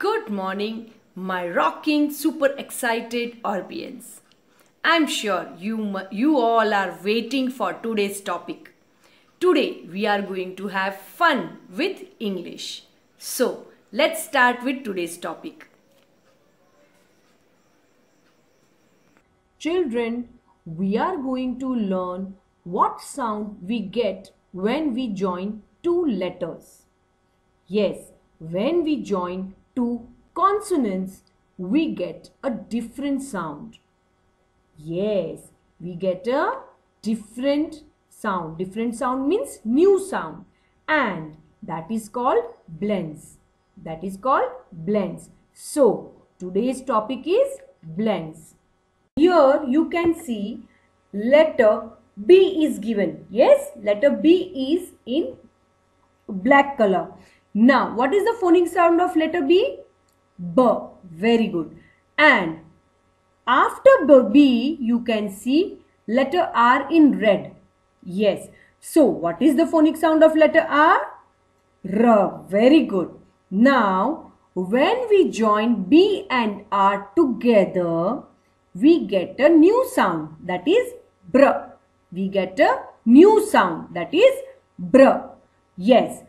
Good morning, my rocking, super excited Orbians. I'm sure you, you all are waiting for today's topic. Today we are going to have fun with English. So let's start with today's topic. Children, we are going to learn what sound we get when we join two letters. Yes, when we join two consonants, we get a different sound. Yes, we get a different sound. Different sound means new sound and that is called blends. That is called blends. So, today's topic is blends. Here you can see letter B is given. Yes, letter B is in black color. Now, what is the phonic sound of letter B? B. Very good. And after B, you can see letter R in red. Yes. So, what is the phonic sound of letter R? R. Very good. Now, when we join B and R together, we get a new sound that is br. We get a new sound that is br. Yes.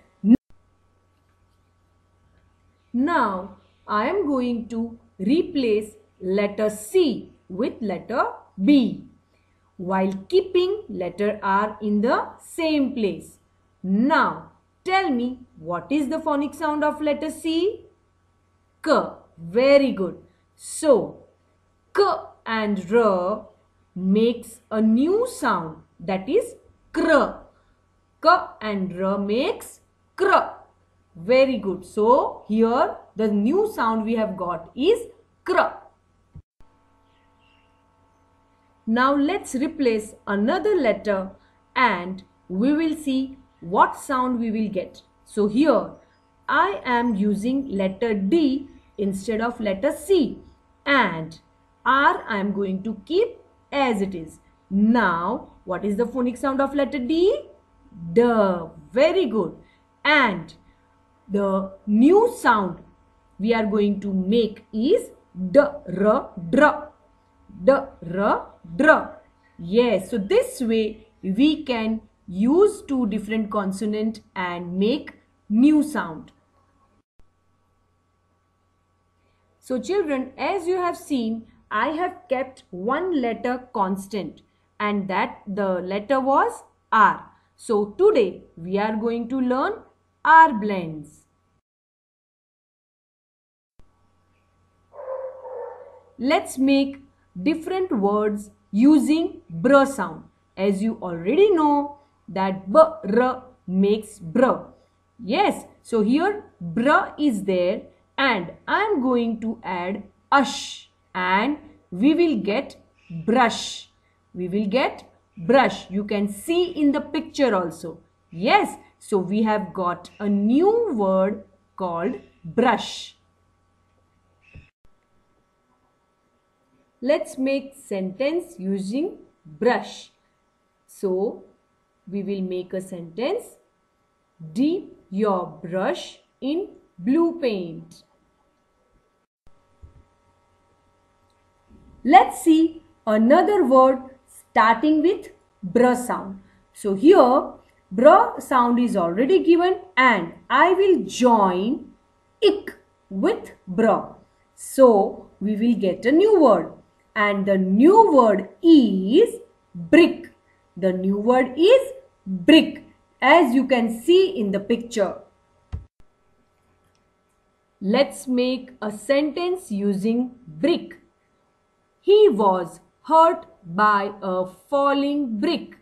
Now, I am going to replace letter C with letter B while keeping letter R in the same place. Now, tell me what is the phonic sound of letter C? K. Very good. So, K and R makes a new sound that is kr. K and R makes kr. Very good. So, here the new sound we have got is kr. Now, let's replace another letter and we will see what sound we will get. So, here I am using letter D instead of letter C and R I am going to keep as it is. Now, what is the phonic sound of letter D? D. Very good. And the new sound we are going to make is d r dr. D r dr. Yes so this way we can use two different consonant and make new sound. So children as you have seen i have kept one letter constant and that the letter was r. So today we are going to learn R blends. Let's make different words using br sound. As you already know that br makes br. Yes, so here br is there and I am going to add ush and we will get brush. We will get brush. You can see in the picture also. Yes, so we have got a new word called brush. Let's make sentence using brush. So we will make a sentence. Dip your brush in blue paint. Let's see another word starting with br sound. So here Br sound is already given and I will join ik with br. So we will get a new word and the new word is brick. The new word is brick as you can see in the picture. Let's make a sentence using brick. He was hurt by a falling brick.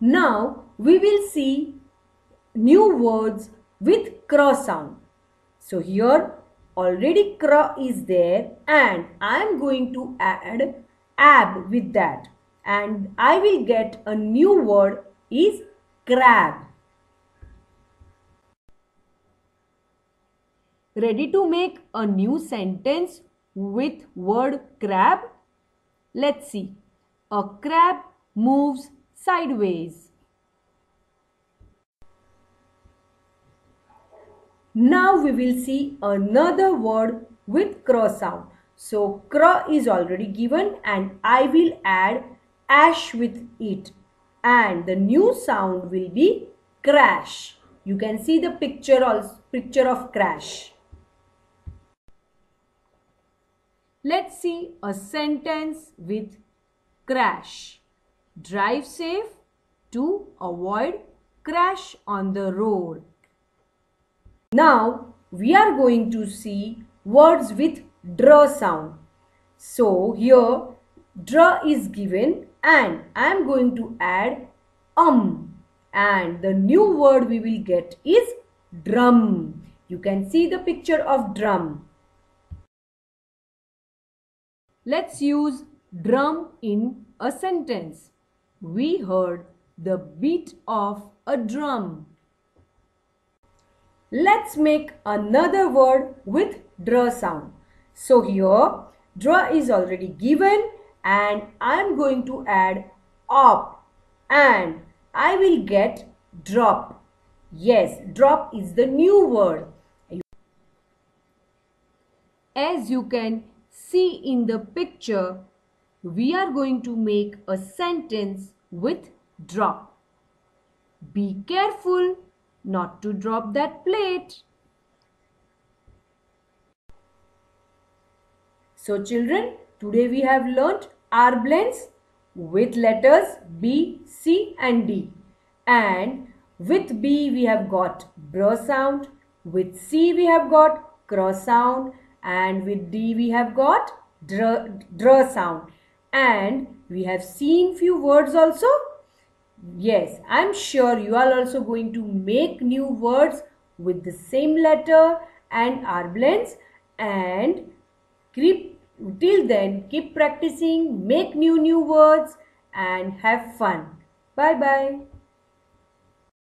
Now we will see new words with cross sound. So here already cr is there and I am going to add ab with that and I will get a new word is crab. Ready to make a new sentence with word crab? Let's see. A crab moves sideways. Now we will see another word with cr sound. So cr is already given and I will add ash with it. And the new sound will be crash. You can see the picture also, picture of crash. Let's see a sentence with crash. Drive safe to avoid crash on the road. Now we are going to see words with dr sound. So here dr is given and I am going to add um and the new word we will get is drum. You can see the picture of drum. Let's use drum in a sentence. We heard the beat of a drum. Let's make another word with dr sound. So here dr is already given and I am going to add op and I will get drop. Yes, drop is the new word. As you can see in the picture, we are going to make a sentence with drop. Be careful not to drop that plate. So children, today we have learnt R blends with letters B, C and D. And with B we have got br sound, with C we have got cr sound and with D we have got dr, dr sound. And we have seen few words also Yes, I'm sure you are also going to make new words with the same letter and R blends and keep till then keep practicing, make new new words and have fun. Bye bye.